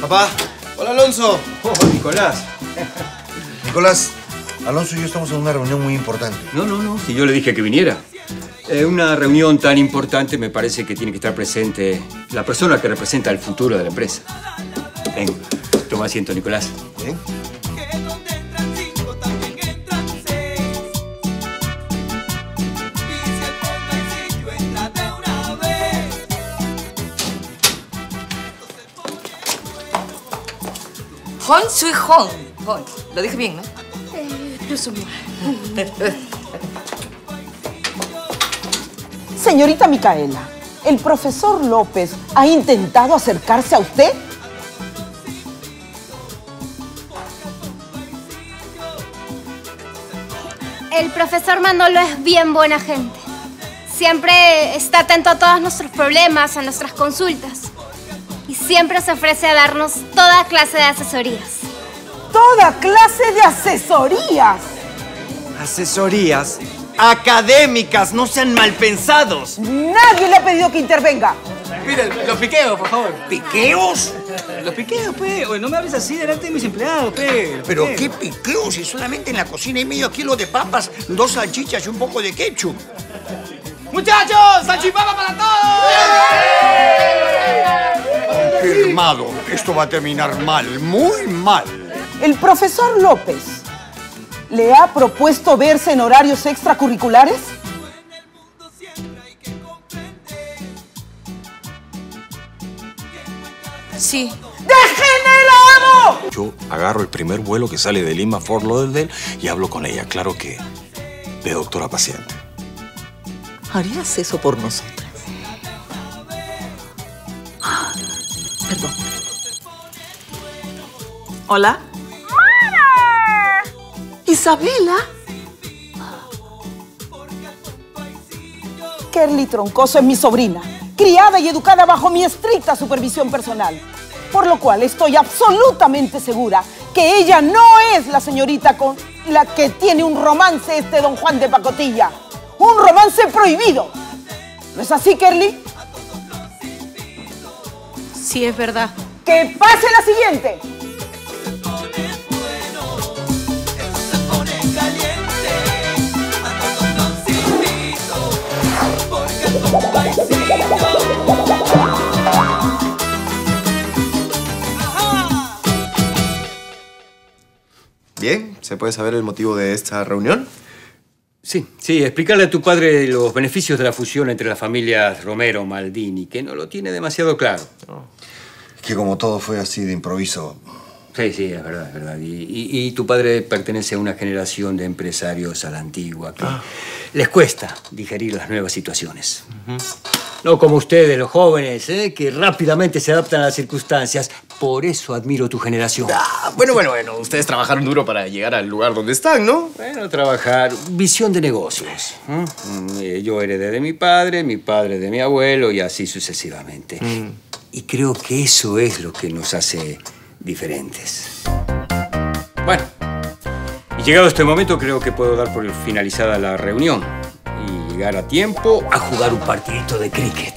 Papá. Hola, Alonso. Oh, Nicolás. Nicolás, Alonso y yo estamos en una reunión muy importante. No, no, no. Si yo le dije que viniera. En una reunión tan importante me parece que tiene que estar presente la persona que representa el futuro de la empresa. Ven, toma asiento, Nicolás. ¿Bien? Hon Sui Hon. Hon. Lo dije bien, ¿no? Señorita Micaela, ¿el profesor López ha intentado acercarse a usted? El profesor Manolo es bien buena gente. Siempre está atento a todos nuestros problemas, a nuestras consultas. Y siempre se ofrece a darnos toda clase de asesorías. Toda clase de asesorías. Asesorías académicas, no sean mal pensados. Nadie le ha pedido que intervenga. Miren, los piqueos, por favor. ¿Piqueos? Los piqueos, pe. Oye, no me hables así delante de mis empleados, pe. Pero Pe. qué piqueo si solamente en la cocina hay medio kilo de papas, dos salchichas y un poco de ketchup. ¡Muchachos! ¡Salchipapa para todos! Confirmado. Esto va a terminar mal, muy mal. ¿El profesor López le ha propuesto verse en horarios extracurriculares? Sí. ¡Degenerado! Yo agarro el primer vuelo que sale de Lima a Fort Lauderdale y hablo con ella. Claro que de doctora paciente. ¿Harías eso por nosotras? ¿Hola? ¿Isabela? Kerly Troncoso es mi sobrina, criada y educada bajo mi estricta supervisión personal. Por lo cual estoy absolutamente segura que ella no es la señorita con la que tiene un romance este don Juan de Pacotilla. Un romance prohibido. ¿No es así, Kerly? Sí, es verdad. ¡Que pase la siguiente! ¿Se puede saber el motivo de esta reunión? Sí, sí, explicarle a tu padre los beneficios de la fusión entre las familias Romero Maldini, que no lo tiene demasiado claro. Que como todo fue así de improviso. Sí, sí, es verdad, es verdad. Y, y- y tu padre pertenece a una generación de empresarios a la antigua que les cuesta digerir las nuevas situaciones. No como ustedes, los jóvenes, ¿eh? que rápidamente se adaptan a las circunstancias. Por eso admiro tu generación. Ah, bueno, bueno, bueno. Ustedes trabajaron duro para llegar al lugar donde están, ¿no? Bueno, trabajar, visión de negocios. ¿eh? Mm, eh, Yo heredé de mi padre, mi padre de mi abuelo y así sucesivamente. Y creo que eso es lo que nos hace diferentes. Bueno, y llegado este momento creo que puedo dar por finalizada la reunión y llegar a tiempo a jugar un partidito de cricket.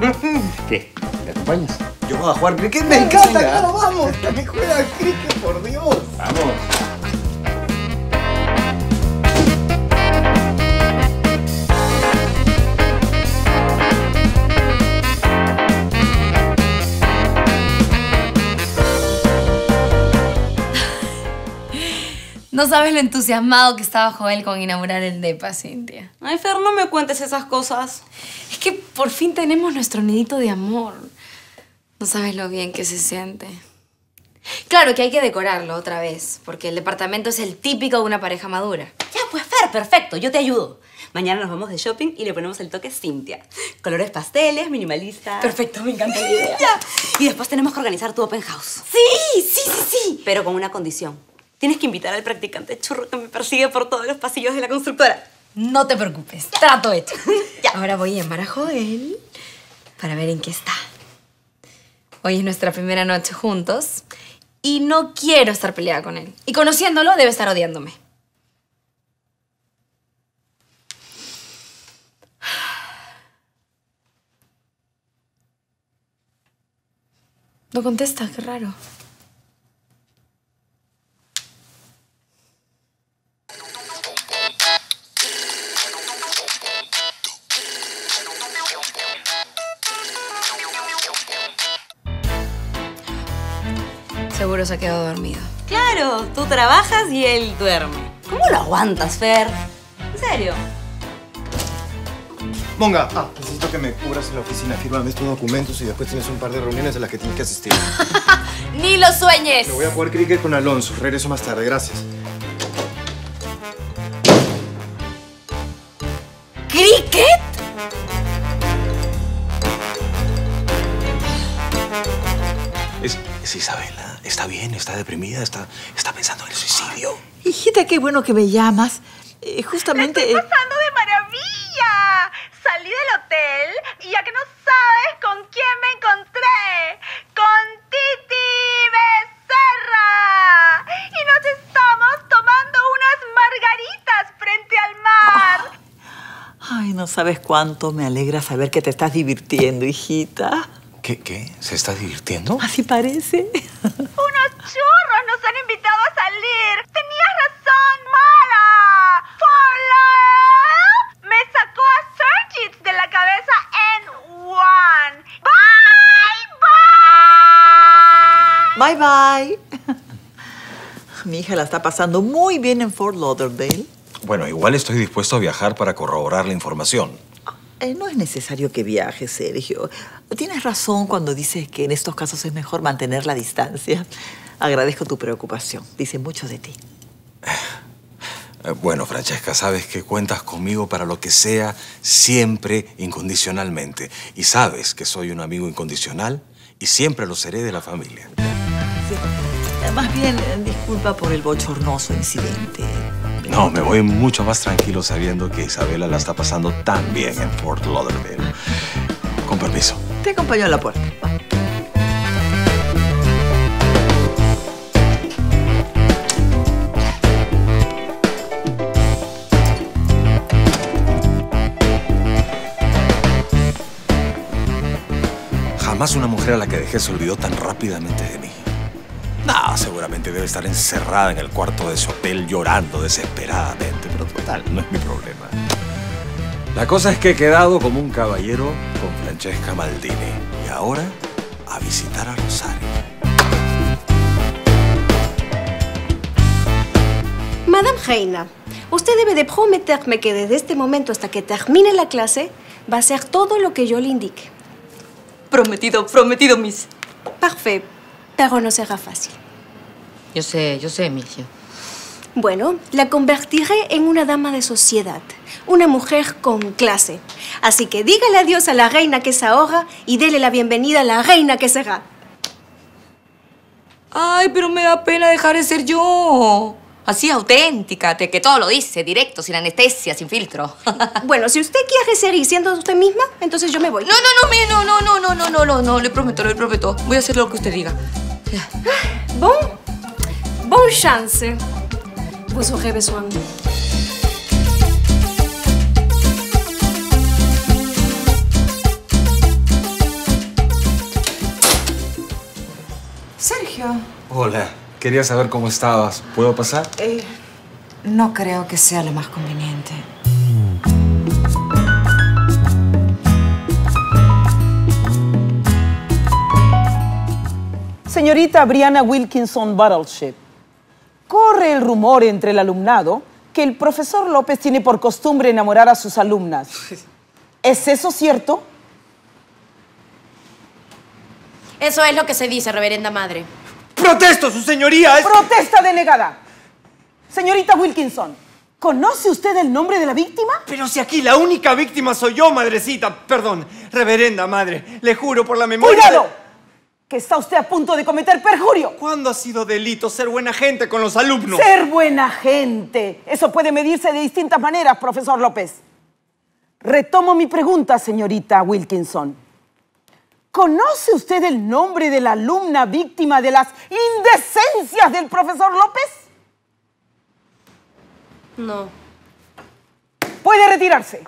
¿Qué? ¿Me acompañas? Yo voy a jugar cricket. Me encanta, claro, vamos. También juega cricket, por Dios. Vamos. No sabes lo entusiasmado que estaba Joel con inaugurar el DEPA, Cintia. Ay, Fer, no me cuentes esas cosas. Es que por fin tenemos nuestro nidito de amor. No sabes lo bien que se siente. Claro que hay que decorarlo otra vez, porque el departamento es el típico de una pareja madura. Ya, pues Fer, perfecto, yo te ayudo. Mañana nos vamos de shopping y le ponemos el toque Cintia. Colores pasteles, minimalista. Perfecto, me encanta la idea. Ya. Y después tenemos que organizar tu open house. Sí, sí, sí, sí. Pero con una condición. Tienes que invitar al practicante churro que me persigue por todos los pasillos de la constructora. No te preocupes, trato hecho. Ahora voy a llamar a Joel para ver en qué está. Hoy es nuestra primera noche juntos y no quiero estar peleada con él. Y conociéndolo, debe estar odiándome. No contesta, qué raro. Seguro se ha quedado dormido. Claro, tú trabajas y él duerme. ¿Cómo lo aguantas, Fer? ¿En serio? Monga, ah, necesito que me cubras en la oficina. Fírmame estos documentos y después tienes un par de reuniones a las que tienes que asistir. ¡Ni lo sueñes! Me voy a jugar cricket con Alonso. Regreso más tarde, gracias. ¿Cricket? Es, es Isabela. Está bien, está deprimida, está, está pensando en el suicidio. Hijita, qué bueno que me llamas. Eh, justamente... Estoy pasando de maravilla. Salí del hotel y ya que no sabes con quién me encontré. Con Titi Becerra. Y nos estamos tomando unas margaritas frente al mar. Ay, no sabes cuánto me alegra saber que te estás divirtiendo, hijita. ¿Qué? ¿Qué? ¿Se está divirtiendo? Así parece. Unos churros nos han invitado a salir. Tenías razón, Mara. Follow me sacó a Sergits de la cabeza en one. Bye, bye. Bye, bye. Mi hija la está pasando muy bien en Fort Lauderdale. Bueno, igual estoy dispuesto a viajar para corroborar la información. Eh, no es necesario que viajes, Sergio. Tienes razón cuando dices que en estos casos es mejor mantener la distancia. Agradezco tu preocupación. Dice mucho de ti. Eh, Bueno, Francesca, sabes que cuentas conmigo para lo que sea, siempre incondicionalmente. Y sabes que soy un amigo incondicional y siempre lo seré de la familia. Más bien, disculpa por el bochornoso incidente. No, me voy mucho más tranquilo sabiendo que Isabela la está pasando tan bien en Fort Lauderdale. Con permiso. Te acompaño a la puerta. Jamás una mujer a la que dejé se olvidó tan rápidamente de mí. No, seguramente debe estar encerrada en el cuarto de su hotel llorando desesperadamente, pero total, no es mi problema. La cosa es que he quedado como un caballero con Francesca Maldini. Y ahora, a visitar a Rosario. Madame Reina, usted debe de prometerme que desde este momento hasta que termine la clase va a hacer todo lo que yo le indique. Prometido, prometido, Miss. Parfait, pero no será fácil. Yo sé, yo sé, Emilio. Bueno, la convertiré en una dama de sociedad, una mujer con clase. Así que dígale adiós a la reina que es ahora y dele la bienvenida a la reina que será. Ay, pero me da pena dejar de ser yo. Así auténtica, de que todo lo dice, directo, sin anestesia, sin filtro. Bueno, si usted quiere seguir siendo usted misma, entonces yo me voy. No, no, no, no, no, no, no, no, no, no, no, le prometo, le prometo. Voy a hacer lo que usted diga. Bon, bonne chance. Vous aurez besoin. Sergio, Hola, quería saber cómo estabas. ¿Puedo pasar? eh, no creo que sea lo más conveniente. Señorita Brianna Wilkinson Battleship, corre el rumor entre el alumnado que el profesor López tiene por costumbre enamorar a sus alumnas. ¿Es eso cierto? Eso es lo que se dice, reverenda madre. ¡Protesto, su señoría! Es... Protesta denegada. Señorita Wilkinson, ¿conoce usted el nombre de la víctima? Pero si aquí la única víctima soy yo, madrecita. Perdón, reverenda madre. Le juro por la memoria. ¡Cuidado! Que está usted a punto de cometer perjurio. ¿Cuándo ha sido delito ser buena gente con los alumnos? Ser buena gente. Eso puede medirse de distintas maneras, profesor López. Retomo mi pregunta, señorita Wilkinson. ¿Conoce usted el nombre de la alumna víctima de las indecencias del profesor López? No. Puede retirarse.